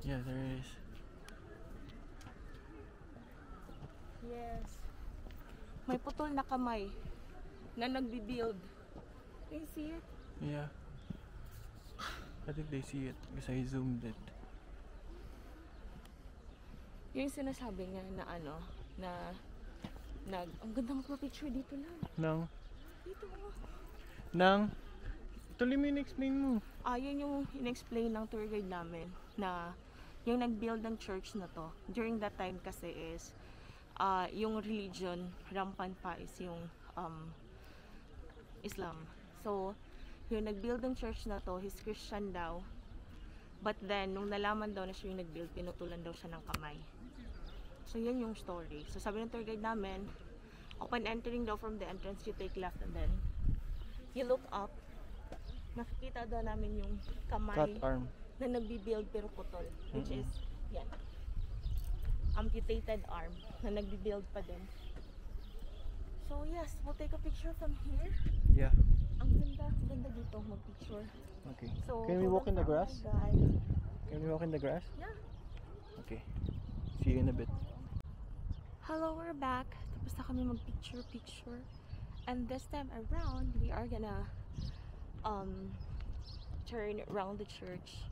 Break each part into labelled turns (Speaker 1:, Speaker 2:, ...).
Speaker 1: Yeah, there is.
Speaker 2: Yes. May putol na kamay na nagbi-build. Can you see it?
Speaker 1: Yeah. I think they see it because I zoomed it.
Speaker 2: Yung sinasabi niya na ano, na nag ang ganda magpa-picture dito lang.
Speaker 1: Nang,
Speaker 2: Dito oh.
Speaker 1: nang, tuloy mo explain mo.
Speaker 2: Ah, yun yung in-explain ng tour guide namin na yung nag-build ng church na to. During that time kasi is ah yung religion rampant pa is yung um, Islam. So, yung nag-build ng church na to, he's Christian daw. But then, nung nalaman daw na siya yung nag-build, pinutulan daw siya ng kamay. So, yun yung story. So, sabi ng tour guide namin, upon entering daw from the entrance, you take left and then you look up. Nakikita daw namin yung kamay
Speaker 1: Cut arm.
Speaker 2: na nagbi-build pero putol. Which
Speaker 1: Mm-mm.
Speaker 2: is, yan. Amputated arm na nagbi-build pa din. So yes, we'll take a picture from here.
Speaker 1: Yeah.
Speaker 2: Ang ganda, ganda dito mag-picture.
Speaker 1: Okay.
Speaker 2: So,
Speaker 1: Can we walk in the grass? Can we walk in the grass?
Speaker 2: Yeah.
Speaker 1: Okay. See you in a bit.
Speaker 2: Hello, we're back. Tapos na kami mag-picture picture. And this time around, we are gonna um turn around the church.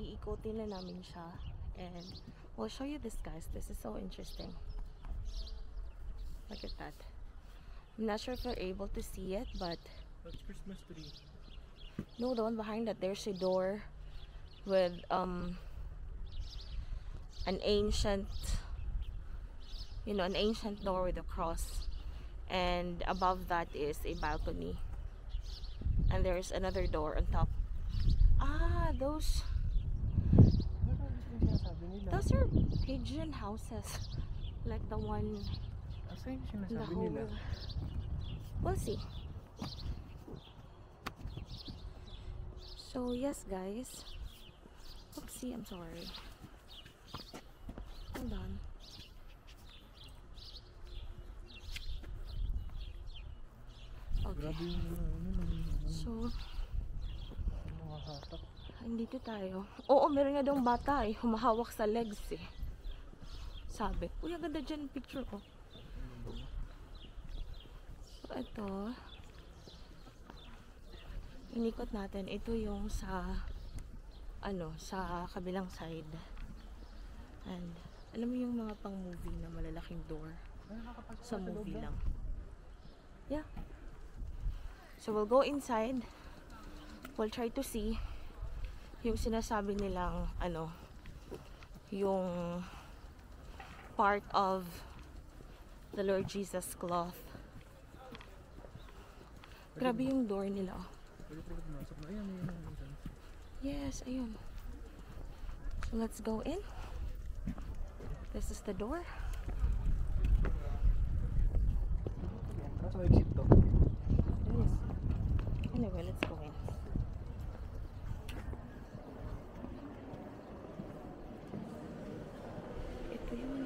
Speaker 2: Iikotin na namin siya. And we'll show you this guys. This is so interesting. Look at that. I'm not sure if you're able to see it, but
Speaker 1: That's Christmas tree.
Speaker 2: no, the one behind that, there's a door with um an ancient you know, an ancient door with a cross. And above that is a balcony. And there's another door on top. Ah, those those are pigeon houses. Like the one the whole? We'll see. So yes guys. Oopsie, I'm sorry. Hold on.
Speaker 1: Grabe yung ano,
Speaker 2: So,
Speaker 1: mga hatak.
Speaker 2: andito tayo. Oo, meron nga daw bata eh. Humahawak sa legs eh. Sabi. Uy, ang ganda dyan picture ko. So, ito. Inikot natin. Ito yung sa ano, sa kabilang side. And, alam mo yung mga pang movie na malalaking door sa movie lang. Yeah. So we'll go inside. We'll try to see yung sinasabi nilang ano yung part of the Lord Jesus cloth. Grabe yung door nila. oh. Yes, ayun. So let's go in. This is the door.
Speaker 1: Kaso exit to.
Speaker 2: It is. Anyway, let's go in. Ito yun.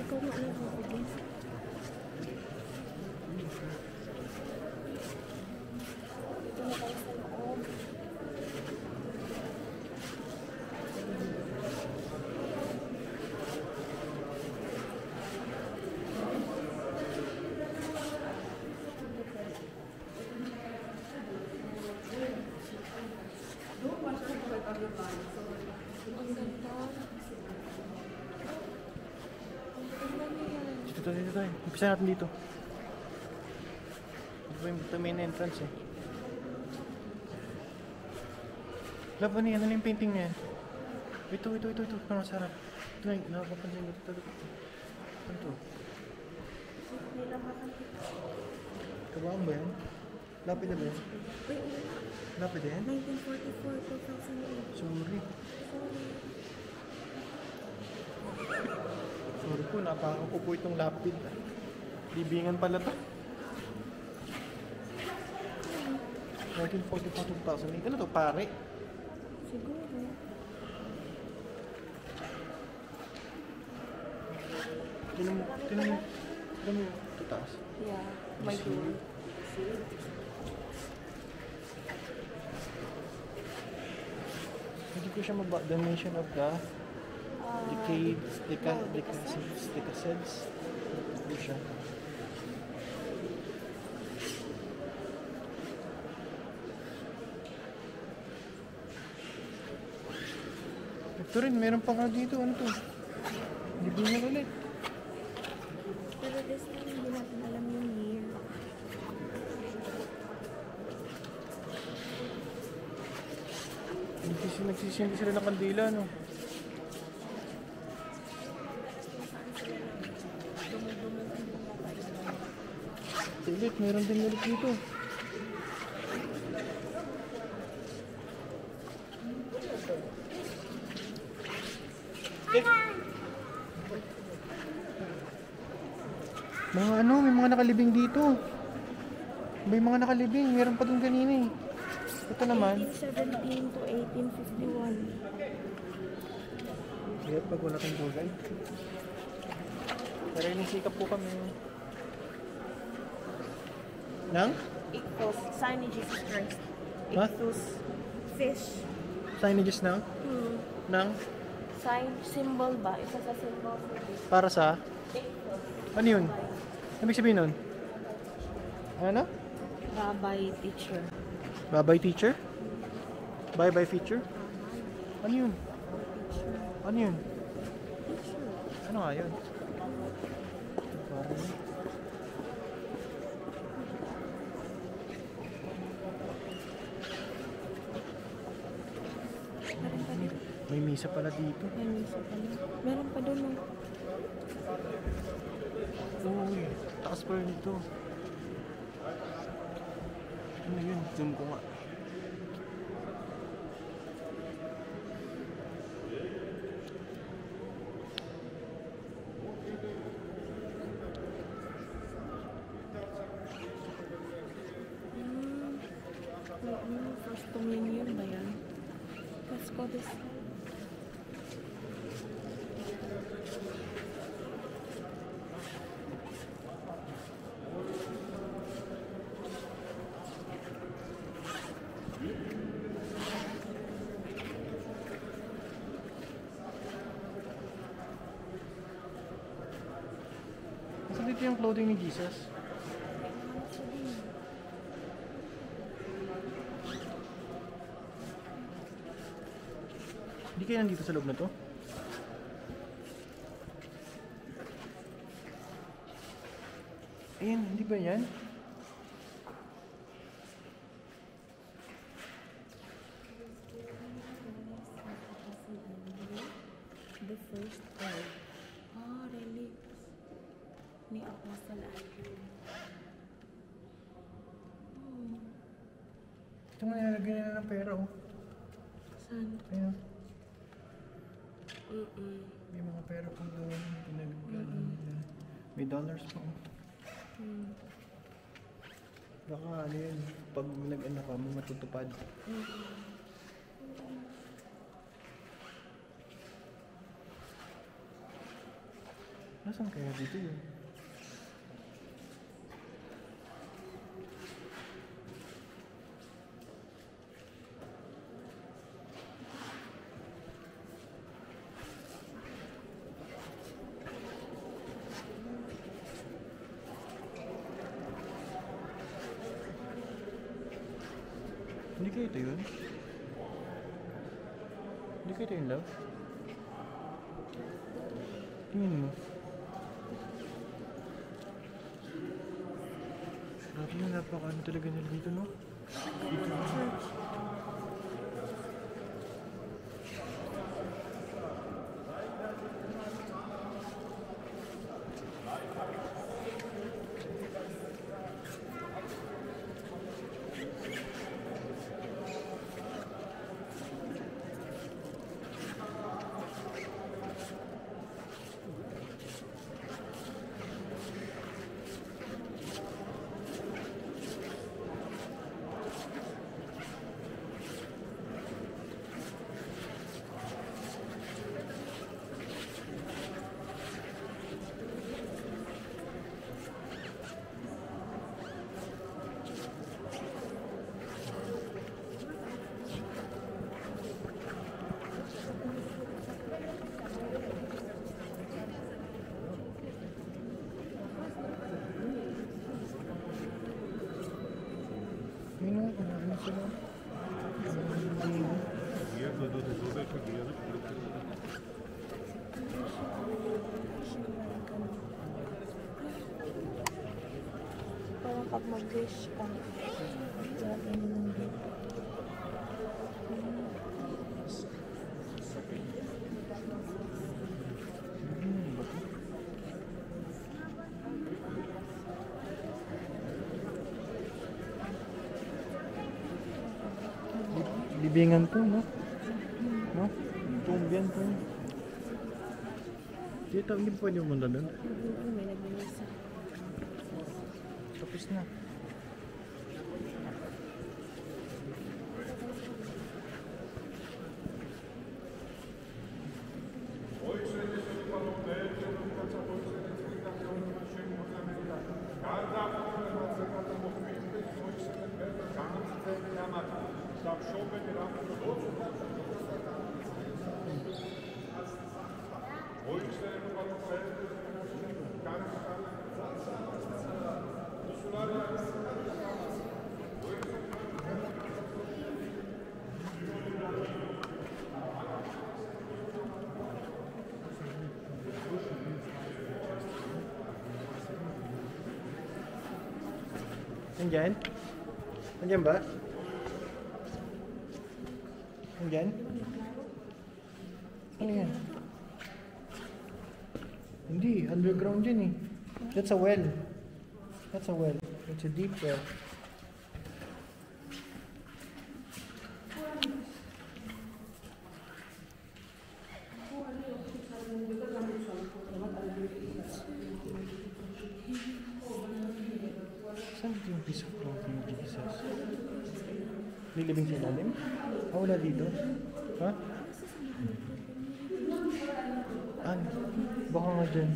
Speaker 2: Ikaw na alam mo, bigyan. Dito na tayo sa loob. Ang ganda. Ang ganda niya.
Speaker 1: Dito tayo. Umpisa natin dito. Ito yung ito main entrance eh. Laban niya, ano yung painting niya? Ito, ito, ito, ito. Parang sarap. Ito na, nakakapansin mo. Ito, ito, ito. Ano to? Kabaan ba yan? Lapid na ba yan? Lapid na yan?
Speaker 2: 1944, 2008.
Speaker 1: Sorry. Ko, napakaupo itong lapid. Libingan pala to. 1944, 2008. Ano to, pare?
Speaker 2: Siguro.
Speaker 1: Tinan mo, tinan mo. Tinan mo ito taas.
Speaker 2: Yeah, may door.
Speaker 1: Hindi ko siya maba. Dimension of the decades, deca,
Speaker 2: no,
Speaker 1: decaseds, decaseds. Hindi siya. Ito rin, meron pa nga dito. Ano to? Libingan ulit.
Speaker 2: Pero this time, hindi natin alam yung year.
Speaker 1: Nagsisi, nagsisindi sila ng kandila, no? Ulit, meron din ulit dito. Mga ano, may mga nakalibing dito. May mga nakalibing, meron pa dun kanina eh. Ito naman.
Speaker 2: 1817 to 1851.
Speaker 1: Kaya pag wala kang guide. Pero sikap po kami. Nang?
Speaker 2: Ichthus, sign ni Jesus Christ.
Speaker 1: Ha?
Speaker 2: Ichthus, fish.
Speaker 1: Signages na?
Speaker 2: Hmm.
Speaker 1: Nang?
Speaker 2: Sign, symbol ba? Isa sa symbol.
Speaker 1: Para sa?
Speaker 2: Ichthus.
Speaker 1: Ano yun? Ano sabihin nun? Ano?
Speaker 2: Rabbi teacher.
Speaker 1: Bye-bye teacher? Bye-bye feature? Ano yun? Ano yun? Ano nga yun? Parang...
Speaker 2: Meron pa dito.
Speaker 1: May misa pala dito.
Speaker 2: May misa pala. Meron pa doon.
Speaker 1: Uy, taas pa rin ito. Ano yun? Zoom ko nga.
Speaker 2: Hmm. Ano, first communion ba yan? Let's go this
Speaker 1: Nasa dito yung clothing ni Jesus. Hindi kayo nandito sa loob na to? Ayan, hindi ba yan?
Speaker 2: The first oil. Ah, relics. Ni Apostle Andrew. Oh,
Speaker 1: Ito nga nilalagyan nila ng pera oh.
Speaker 2: saan?
Speaker 1: Ayan,
Speaker 2: Mm-mm.
Speaker 1: may mga pera po doon. Pinagano nila. May dollars pa oh.
Speaker 2: Mm.
Speaker 1: Baka ano yun, pag nag-ano ka, may matutupad. Nasaan kaya dito yun? Hindi kayo ito yun? Hindi kayo yun, love? Tingin mo. Grabe yun, napaka ano talaga nila dito, no? Dito.
Speaker 2: Pag vino, una vinícola. Podem fazer mais dois.
Speaker 1: Libingan to, no? No? Tumbian to. Dito, hindi pwede pumunta doon.
Speaker 2: May nag-misa.
Speaker 1: Tapos na. Nandyan? Nandyan ba? Nandyan? Ano yan? Hindi, underground yun eh. That's a well. That's a well. It's a deep well. Lilibing sa ilalim? Wala dito? Ha? Ah, baka nga dyan.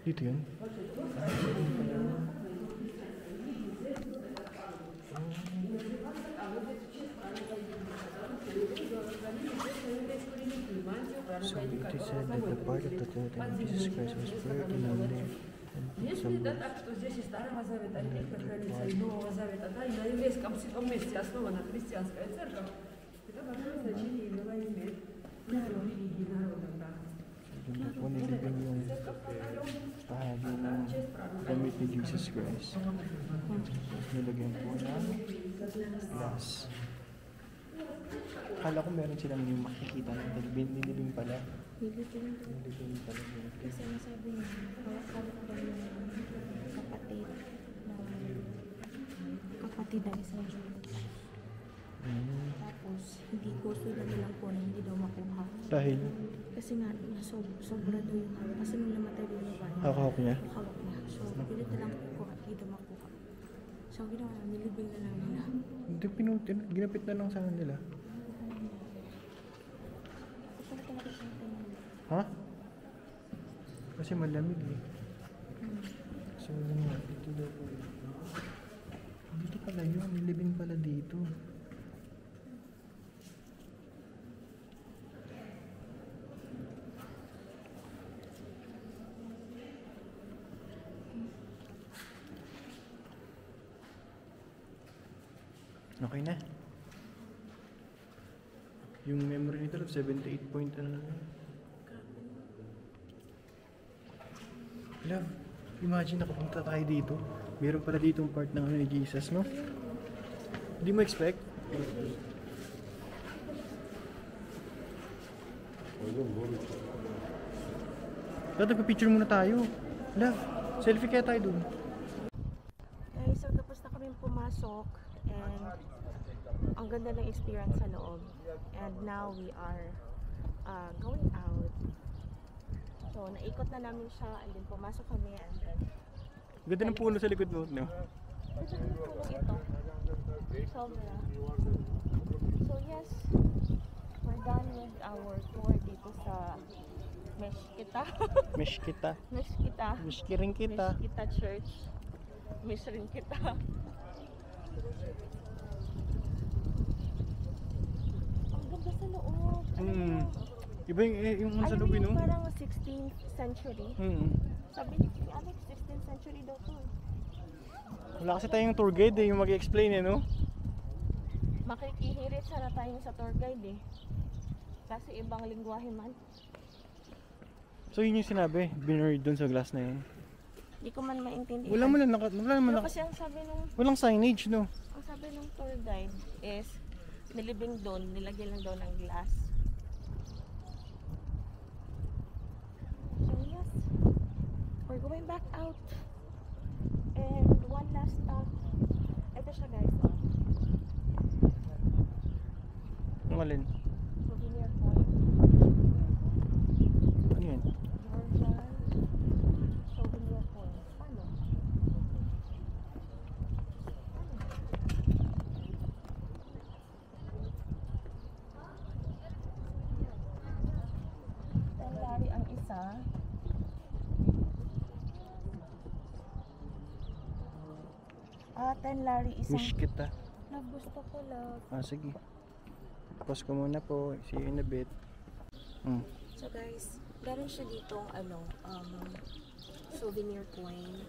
Speaker 1: Dito yun? So it is said that the part of the clothing of Jesus Christ was buried in a lair and put some
Speaker 3: Если да, так что здесь и Старого Завета, и, как говорится, и Нового Завета, да, и на еврейском святом месте основана христианская церковь, это большое значение имела и имеет для религии народа, да.
Speaker 1: Doon po nilibing yung bahagi ng damit ni Jesus Christ. Tapos nilagyan po ng glass. Akala ko meron silang yung makikita ng nilibing, nilibing pala.
Speaker 2: Nilipin ko.
Speaker 1: Nilibing pala yun.
Speaker 2: Kasi nasabi niya, Kapatid ng isang Jewish.
Speaker 1: Mm.
Speaker 2: Tapos, hindi gusto daw nilang kunin, hindi daw makuha.
Speaker 1: Dahil,
Speaker 2: Kasi nga, sob sobra daw yung hawak. Kasi nung namatay yung babae,
Speaker 1: hawak niya.
Speaker 2: hawak niya. So, pilit na lang kukuha, hindi daw makuha. So, ginawa na, nilibing na lang nila.
Speaker 1: Hindi, pinuntin, ginapit na lang sa
Speaker 2: tingnan.
Speaker 1: Ha? Kasi malamig eh. So, yun nga, dito daw po. yun. Pala yun, nilibing pala dito. Okay na. Yung memory nito, 78 point ano yun. Love, imagine nakapunta tayo dito. Meron pala dito part ng ano ni Jesus, no? Hindi mo expect? Love, nagpa-picture muna tayo. Love, selfie kaya tayo dun.
Speaker 2: Okay, so tapos na kami pumasok and ang ganda ng experience sa loob. And now we are uh, going out. So, naikot na namin siya and then pumasok kami and then
Speaker 1: Ganda ng puno sa likod mo, no?
Speaker 2: ito yung puno ito. Sobra. So yes, we're done with our tour dito sa Meshkita.
Speaker 1: Meshkita.
Speaker 2: Meshkita.
Speaker 1: Meshkiring kita.
Speaker 2: Meshkita Church. Miss rin kita. Ang ganda sa loob. Ano
Speaker 1: Hmm. Iba yung, eh, yung sa
Speaker 2: mo
Speaker 1: loob, no?
Speaker 2: parang 16th century?
Speaker 1: Hmm.
Speaker 2: Sabi ni Alex, 16th century daw to.
Speaker 1: Wala kasi tayong tour guide eh, yung mag-explain eh, no?
Speaker 2: Makikihirit sana tayo sa tour guide eh. Kasi ibang lingwahe man.
Speaker 1: So yun yung sinabi, binuried dun sa glass na yun.
Speaker 2: Hindi ko man maintindihan.
Speaker 1: Wala mo lang, naka, wala naman,
Speaker 2: Pero
Speaker 1: naka,
Speaker 2: kasi ang sabi nung
Speaker 1: walang signage, no?
Speaker 2: ang sabi nung tour guide is nilibing doon, nilagyan lang daw ng glass. So yes, we're going back out. And one last stop. Ito siya guys.
Speaker 1: Ang alin?
Speaker 2: Souvenir point.
Speaker 1: Ano yun?
Speaker 2: Georgian souvenir point. Paano? Ten lari ang isa. Ah, ten lari isang.
Speaker 1: Wish kita.
Speaker 2: Love, gusto ko love.
Speaker 1: Ah, sige. Pause ko muna po. See you in a bit. Hmm.
Speaker 2: So guys, meron siya ditong ano, um, souvenir coin.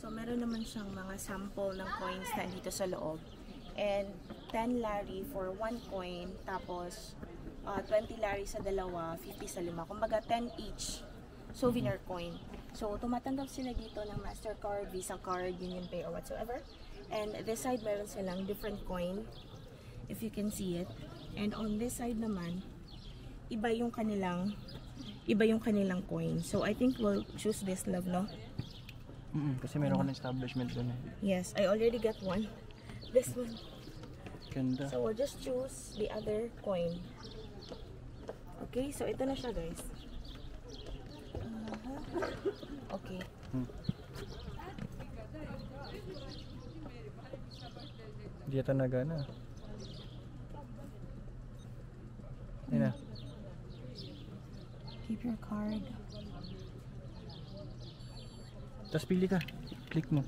Speaker 2: So meron naman siyang mga sample ng coins na dito sa loob. And 10 lari for one coin, tapos uh, 20 lari sa dalawa, 50 sa lima. Kumbaga 10 each souvenir coin. So tumatanggap sila dito ng MasterCard, Visa card, Union Pay or whatsoever. And this side meron silang different coin, if you can see it. And on this side naman, iba yung kanilang iba yung kanilang coin. So I think we'll choose this love, no?
Speaker 1: Mm kasi meron ka ng establishment dun eh.
Speaker 2: Yes, I already got one. This one.
Speaker 1: Ganda.
Speaker 2: So we'll just choose the other coin. Okay, so ito na siya, guys. Okay.
Speaker 1: Hmm. Hindi yata nagana. Ayun na.
Speaker 2: Keep your card.
Speaker 1: Tapos pili ka. Click mo.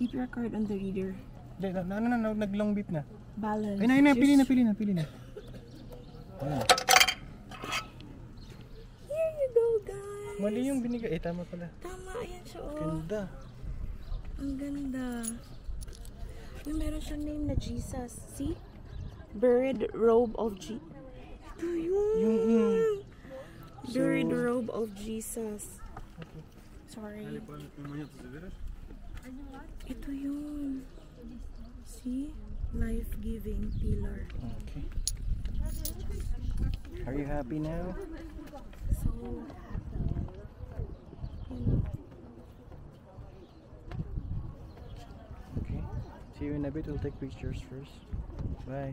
Speaker 2: Keep your card on the reader.
Speaker 1: Hindi, na, na, na, na, nag-long beep na.
Speaker 2: Balance.
Speaker 1: Ayun na, ayun na, pili na, pili na, pili na. Ayun.
Speaker 2: Here you go, guys.
Speaker 1: Mali yung binigay. Eh, tama pala.
Speaker 2: Tama, ayan siya, oh.
Speaker 1: Ganda.
Speaker 2: Ang ganda. Uy, meron siyang name na Jesus. See? Bird robe of Jesus. Ito yun.
Speaker 1: Yung, mm.
Speaker 2: Bird
Speaker 1: So-
Speaker 2: robe of Jesus. Sorry. Ito yun. See? Life-giving pillar.
Speaker 1: Okay. Are you happy now?
Speaker 2: So
Speaker 1: See you in a bit. We'll take pictures first. Bye.